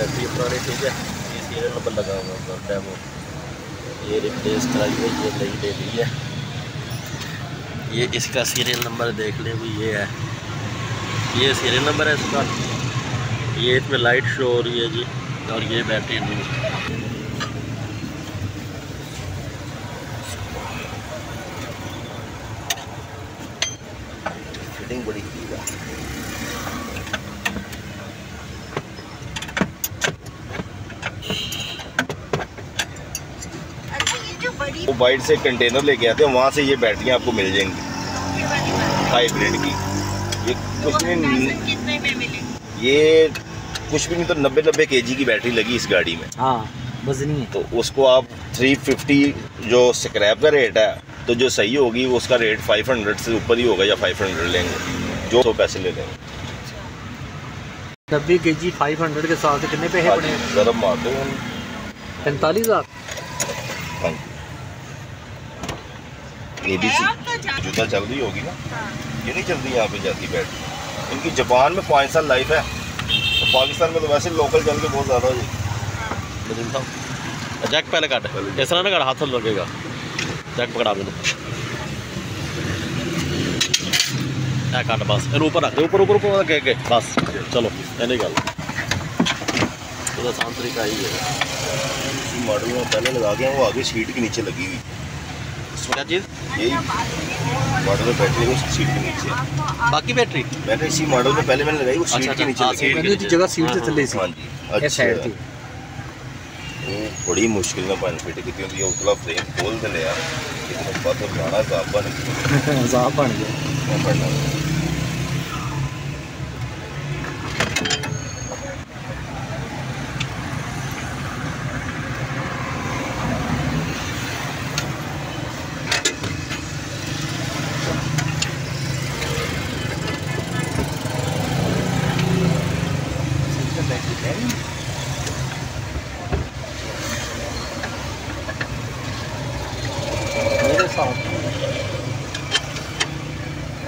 Battery पुरानी ठीक है। ये सीरियल नंबर लगा हुआ है डेमो ये रिप्लेस कराई है ये नई ले ली है। ये इसका सीरियल नंबर देख लें भी ये है। ये सीरियल नंबर है इसका। ये इसमें लाइट शो हो रही है जी, और ये बैटरी न्यू फिटिंग बड़ी की है अच्छा ये जो वाइट से कंटेनर लेके आते हैं वहाँ से ये बैटरियाँ आपको मिल जाएँगी। हाइब्रिड की। ये कुछ नहीं मिलेगी? ये कुछ भी नहीं तो नब्बे नब्बे के की बैटरी लगी इस गाड़ी में। हाँ वजनी तो उसको आप 350 जो स्क्रैप का रेट है तो जो सही होगी वो उसका रेट 500 से ऊपर ही होगा या 500 लेंगे। जो तो पैसे ले लेंगे। नब्बे के जी फाइव हंड्रेड के साथ कितने पैसे हाँ पड़े दो पैंतालीस हज़ार? हाँ जी। ये एबीसी जुदा चल रही होगी ना? ये नहीं चलती यहाँ पे जाती बैठ। इनकी जापान में पाँच साल लाइफ है। तो पाकिस्तान में तो वैसे लोकल चल के बहुत ज़्यादा हो जाएगी। जैक पहले काट। ऐसा ना काट हाथ लगेगा जैक पकड़ा मैंने। काट बस। इन ऊपर आते ऊपर ऊपर ऊपर के, के बस। चलो ये गल तो आसान तरीका ही है। मॉडल में पहले लगा गया वो आगे सीट के नीचे लगी हुई। क्या चीज़ यही। मॉडल में बैटरी वो सीट के नीचे। बाकी बैटरी? मैंने इसी मॉडल में पहले मैंने लगाई वो सीट अच्छा, के नीचे हाँ, सीट के है। कहने की जगह सीट से थल्ले हाँ सी ये अच्छा साइड थी वो बड़ी मुश्किल में बन फिट की क्योंकि उतला फ्रेम खोल दे लिया लेकिन बात तो गाना साहब बन अजाब बन गया।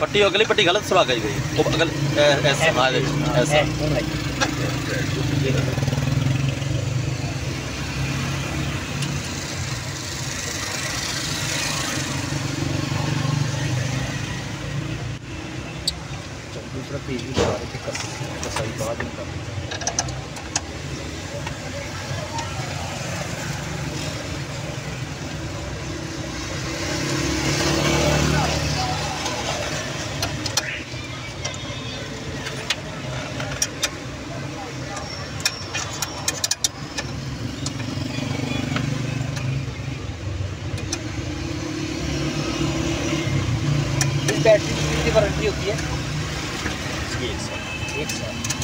पट्टी अगली पट्टी गलत सुराख गई गई अगल ऐसा ऐसा होती है एक साल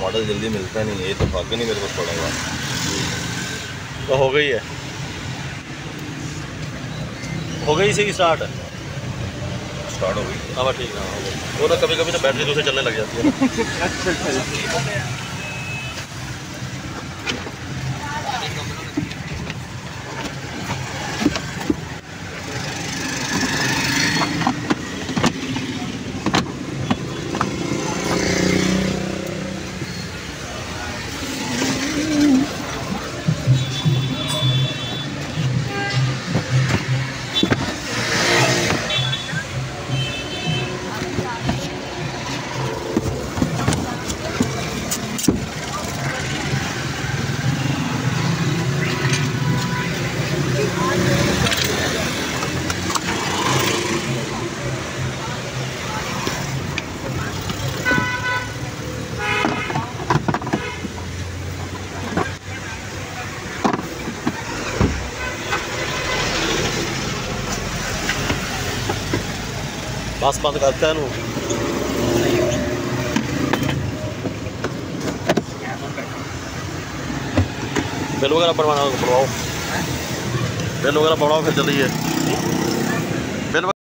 मॉडल जल्दी मिलता नहीं है ये तो भाग्य नहीं मेरे पास पड़ेगा। तो हो गई है। हो गई इसी की स्टार्ट स्टार्ट हो गई। हाँ ठीक है हाँ, वो ना कभी कभी ना बैटरी दूसरे चलने लग जाती है। बस बंद करता है बिल वगैरह बनवाना बनवाओ बिल वगैरह बनवाओ फिर चलिए।